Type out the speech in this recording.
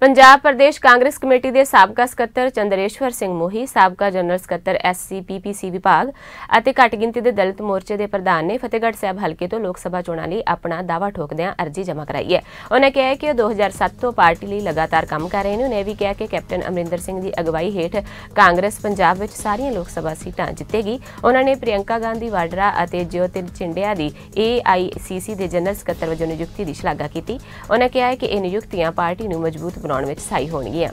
Punjab Pradesh Congress committee ਦੇ ਸਾਬਕਾ ਸਕੱਤਰ ਚੰਦਰੇਸ਼ਵਰ ਸਿੰਘ ਮੋਹੀ, ਸਾਬਕਾ ਜਨਰਲ ਸਕੱਤਰ ਐਸਸੀਪੀਪੀਸੀ ਵਿਭਾਗ ਅਤੇ ਘੱਟ ਗਿਣਤੀ ਦੇ ਦਲਿਤ ਮੋਰਚੇ ਦੇ ਪ੍ਰਧਾਨ ਨੇ ਫਤਿਹਗੜ੍ਹ ਸਾਹਿਬ ਹਲਕੇ ਤੋਂ ਲੋਕ ਸਭਾ ਚੋਣਾਂ ਲਈ ਆਪਣਾ ਦਾਅਵਾ ਠੋਕਦਿਆਂ ਅਰਜ਼ੀ ਜਮ੍ਹਾਂ ਕਰਾਈ ਹੈ। ਉਹਨਾਂ ਕਿਹਾ ਕਿ ਉਹ 2007 ਤੋਂ ਪਾਰਟੀ ਲਈ ਲਗਾਤਾਰ ਕੰਮ ਕਰ ਰਹੇ ਨੇ। ਉਹਨੇ ਇਹ ਵੀ ਕਿਹਾ ਕਿ ਕੈਪਟਨ ਅਮਰਿੰਦਰ ਸਿੰਘ ਦੀ ਅਗਵਾਈ ਹੇਠ ਕਾਂਗਰਸ ਪੰਜਾਬ ਵਿੱਚ ਸਾਰੀਆਂ ਲੋਕ ਸਭਾ ਸੀਟਾਂ ਜਿੱਤੇਗੀ। ਉਹਨਾਂ ਨੇ ਪ੍ਰਿਯੰਕਾ ਗਾਂਧੀ ਵਾਡਰਾ ਅਤੇ ਜੋਤਿਰ ਚਿੰਡਿਆ ਦੀ ਏਆਈਸੀਸੀ ਦੇ ਜਨਰਲ ਸਕੱਤਰ ਵਜੋਂ ਨਿਯੁਕਤੀ ਦੀ ਸ਼ਲਾਘਾ ਕੀਤੀ। ਉਹਨਾਂ ਕਿਹਾ ਕਿ ਇਹ ਨਿਯੁਕਤੀਆਂ ਪਾਰਟੀ ਨੂੰ ਮਜ਼ਬੂਤ ਬਣਾਉਣ ਵਿੱਚ ਸਹਾਈ ਹੋਣਗੀਆਂ।